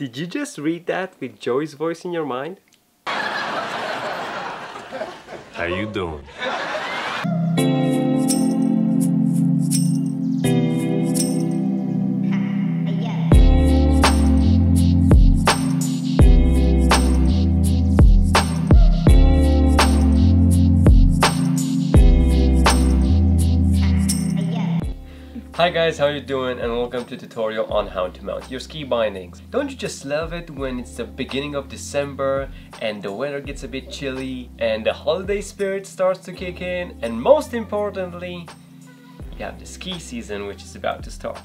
Did you just read that with Joey's voice in your mind? How you doing? Hi guys, how you doing and welcome to tutorial on how to mount your ski bindings. Don't you just love it when it's the beginning of December and the weather gets a bit chilly and the holiday spirit starts to kick in and most importantly, you have the ski season which is about to start.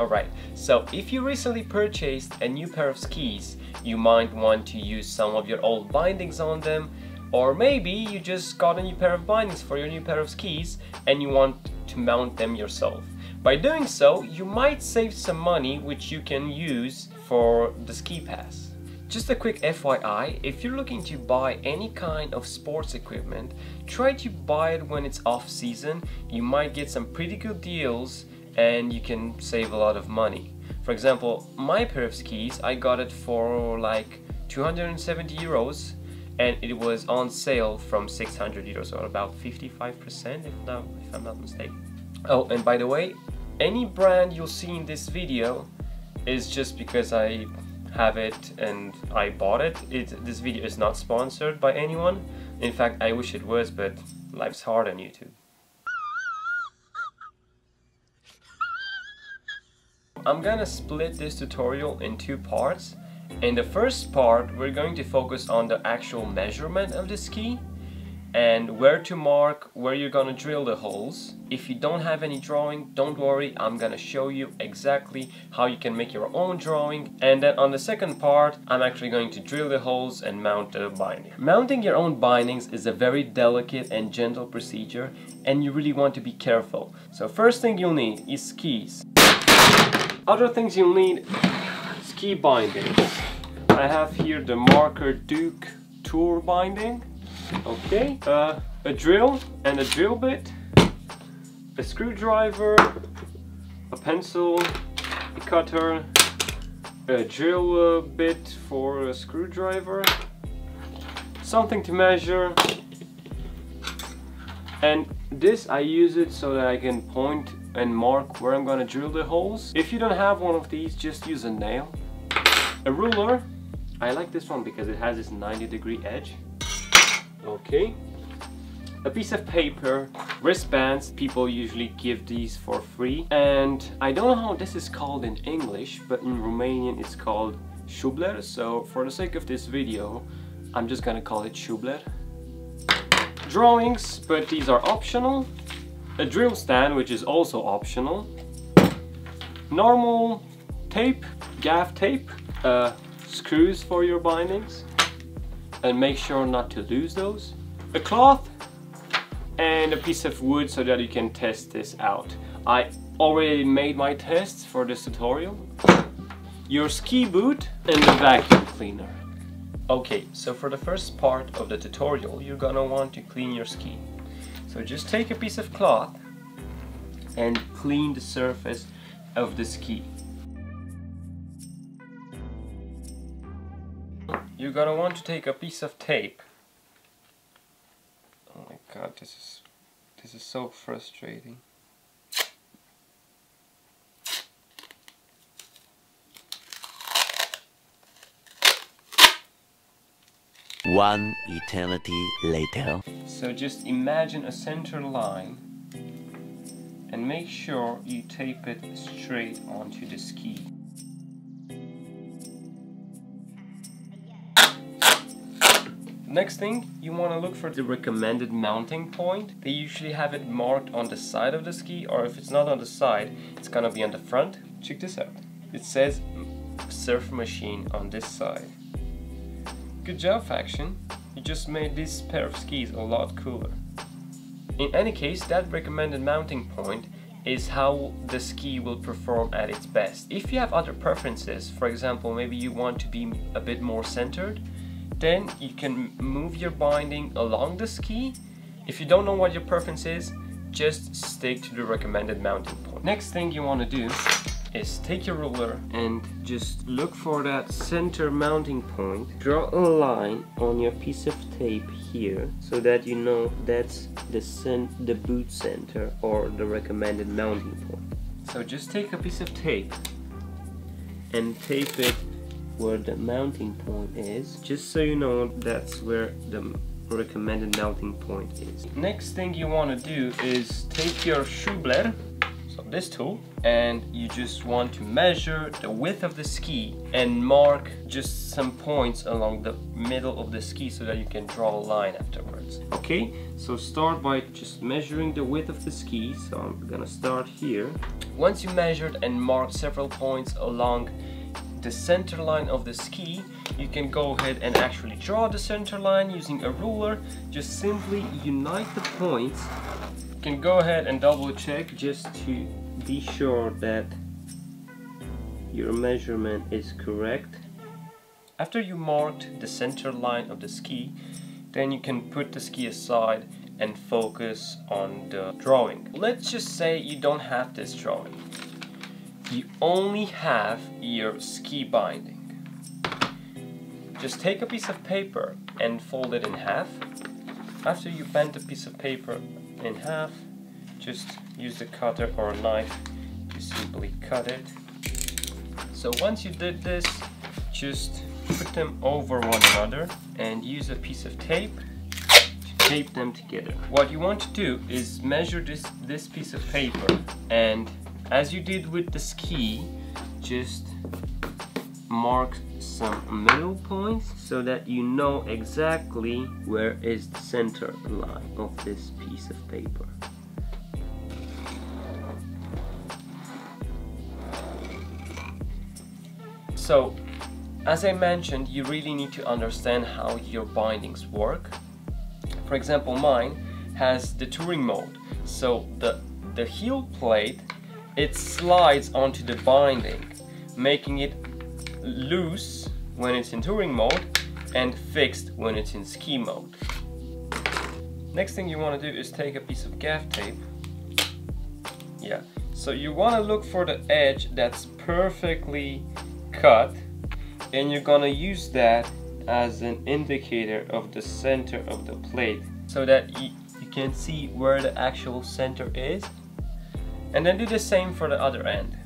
Alright, so if you recently purchased a new pair of skis, you might want to use some of your old bindings on them or maybe you just got a new pair of bindings for your new pair of skis and you want to mount them yourself. By doing so, you might save some money which you can use for the ski pass. Just a quick FYI, if you're looking to buy any kind of sports equipment, try to buy it when it's off season. You might get some pretty good deals and you can save a lot of money. For example, my pair of skis, I got it for like 270 euros and it was on sale from 600 euros or about 55% if, if I'm not mistaken. Oh, and by the way, any brand you'll see in this video is just because I have it and I bought it. it. This video is not sponsored by anyone. In fact, I wish it was, but life's hard on YouTube. I'm gonna split this tutorial in two parts. In the first part, we're going to focus on the actual measurement of the ski and where to mark where you're gonna drill the holes. If you don't have any drawing, don't worry, I'm gonna show you exactly how you can make your own drawing. And then on the second part, I'm actually going to drill the holes and mount the binding. Mounting your own bindings is a very delicate and gentle procedure and you really want to be careful. So first thing you'll need is skis. Other things you'll need, ski bindings. I have here the Marker Duke Tour binding Okay, uh, a drill and a drill bit, a screwdriver, a pencil, a cutter, a drill uh, bit for a screwdriver, something to measure, and this I use it so that I can point and mark where I'm gonna drill the holes. If you don't have one of these, just use a nail. A ruler, I like this one because it has this 90 degree edge. Okay. A piece of paper, wristbands, people usually give these for free. And I don't know how this is called in English, but in Romanian it's called șubler. So for the sake of this video, I'm just gonna call it șubler. Drawings, but these are optional. A drill stand, which is also optional. Normal tape, gaff tape, uh, screws for your bindings and make sure not to lose those. A cloth and a piece of wood so that you can test this out. I already made my tests for this tutorial. Your ski boot and the vacuum cleaner. Okay, so for the first part of the tutorial, you're gonna want to clean your ski. So just take a piece of cloth and clean the surface of the ski. You're gonna want to take a piece of tape. Oh my god, this is this is so frustrating. One eternity later. So just imagine a center line and make sure you tape it straight onto the ski. Next thing, you want to look for the recommended mounting point. They usually have it marked on the side of the ski or if it's not on the side, it's gonna be on the front. Check this out. It says surf machine on this side. Good job faction, you just made this pair of skis a lot cooler. In any case, that recommended mounting point is how the ski will perform at its best. If you have other preferences, for example, maybe you want to be a bit more centered, then you can move your binding along the ski. If you don't know what your preference is, just stick to the recommended mounting point. Next thing you want to do is take your ruler and just look for that center mounting point. Draw a line on your piece of tape here so that you know that's the, the boot center or the recommended mounting point. So just take a piece of tape and tape it where the mounting point is just so you know that's where the recommended mounting point is. Next thing you want to do is take your șubler so this tool and you just want to measure the width of the ski and mark just some points along the middle of the ski so that you can draw a line afterwards. Okay, so start by just measuring the width of the ski. So I'm gonna start here. Once you measured and marked several points along the center line of the ski, you can go ahead and actually draw the center line using a ruler. Just simply unite the points You can go ahead and double check just to be sure that your measurement is correct. After you marked the center line of the ski, then you can put the ski aside and focus on the drawing. Let's just say you don't have this drawing. You only have your ski binding. Just take a piece of paper and fold it in half. After you bend the piece of paper in half, just use a cutter or a knife to simply cut it. So once you did this, just put them over one another and use a piece of tape to tape them together. What you want to do is measure this, this piece of paper and as you did with the ski, just mark some middle points so that you know exactly where is the center line of this piece of paper. So, as I mentioned, you really need to understand how your bindings work. For example, mine has the touring mode. So the, the heel plate, it slides onto the binding, making it loose when it's in touring mode and fixed when it's in ski mode. Next thing you want to do is take a piece of gaff tape. Yeah, so you want to look for the edge that's perfectly cut and you're gonna use that as an indicator of the center of the plate so that you, you can see where the actual center is and then do the same for the other end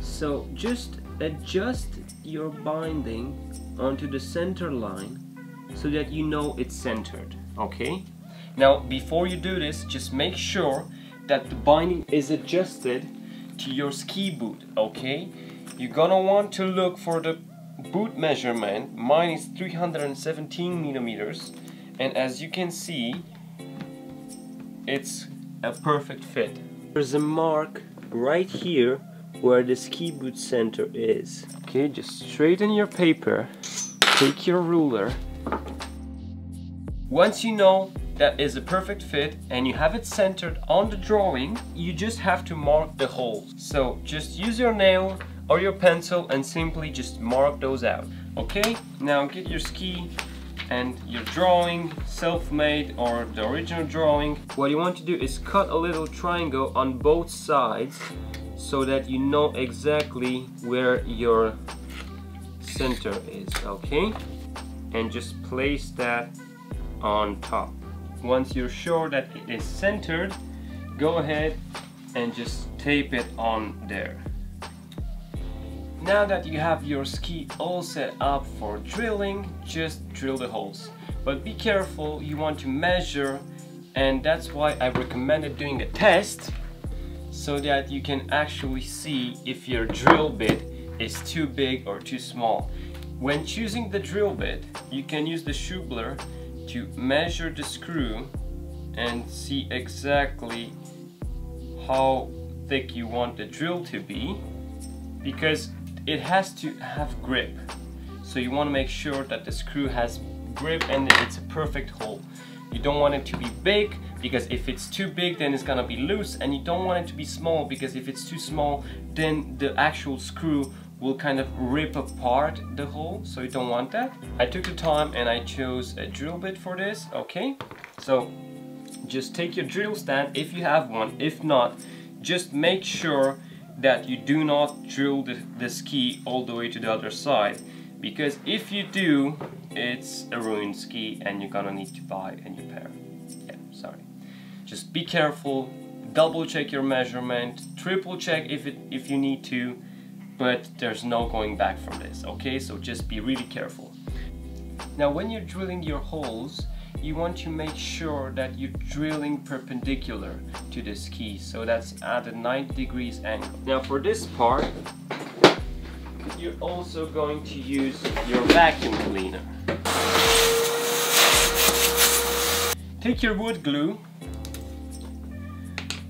so just adjust your binding onto the center line so that you know it's centered okay now before you do this just make sure that the binding is adjusted to your ski boot okay you're gonna want to look for the boot measurement. Mine is 317 millimeters, and as you can see, it's a perfect fit. There's a mark right here where the ski boot center is. Okay, just straighten your paper, take your ruler. Once you know that is a perfect fit and you have it centered on the drawing, you just have to mark the holes. So just use your nail or your pencil and simply just mark those out. Okay, now get your ski and your drawing, self-made or the original drawing. What you want to do is cut a little triangle on both sides so that you know exactly where your center is, okay? And just place that on top. Once you're sure that it is centered, go ahead and just tape it on there. Now that you have your ski all set up for drilling, just drill the holes. But be careful, you want to measure and that's why I recommended doing a test so that you can actually see if your drill bit is too big or too small. When choosing the drill bit, you can use the șubler to measure the screw and see exactly how thick you want the drill to be because it has to have grip. So you want to make sure that the screw has grip and it's a perfect hole. You don't want it to be big because if it's too big then it's gonna be loose and you don't want it to be small because if it's too small then the actual screw will kind of rip apart the hole so you don't want that. I took the time and I chose a drill bit for this, okay? So just take your drill stand if you have one, if not just make sure that you do not drill the, the ski all the way to the other side because if you do it's a ruined ski and you're gonna need to buy a new pair. Yeah sorry. Just be careful double check your measurement triple check if it if you need to but there's no going back from this okay? So just be really careful. Now when you're drilling your holes you want to make sure that you're drilling perpendicular to the ski so that's at a 90 degrees angle. Now for this part you're also going to use your vacuum cleaner. Take your wood glue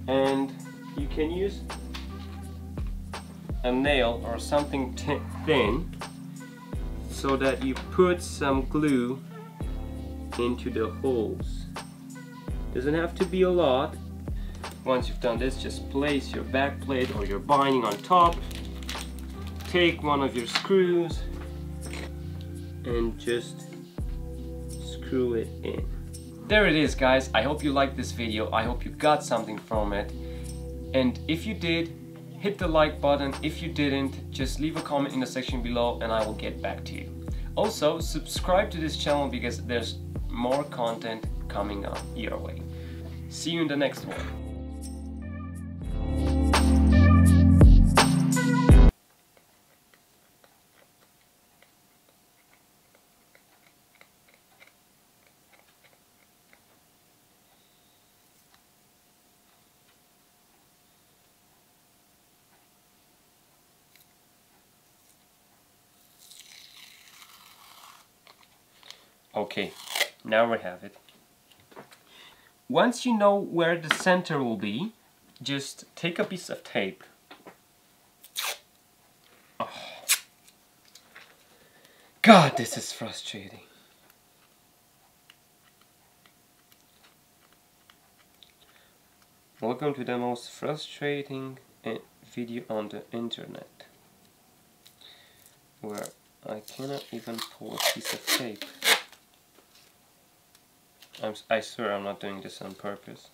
and you can use a nail or something thin so that you put some glue into the holes. Doesn't have to be a lot. Once you've done this, just place your back plate or your binding on top. Take one of your screws and just screw it in. There it is guys, I hope you liked this video, I hope you got something from it. And if you did, hit the like button. If you didn't, just leave a comment in the section below and I will get back to you. Also, subscribe to this channel because there's more content coming up your way. See you in the next one. Okay, now we have it. Once you know where the center will be, just take a piece of tape. Oh. God, this is frustrating. Welcome to the most frustrating eh, video on the internet where I cannot even pull a piece of tape. I'm, I swear I'm not doing this on purpose.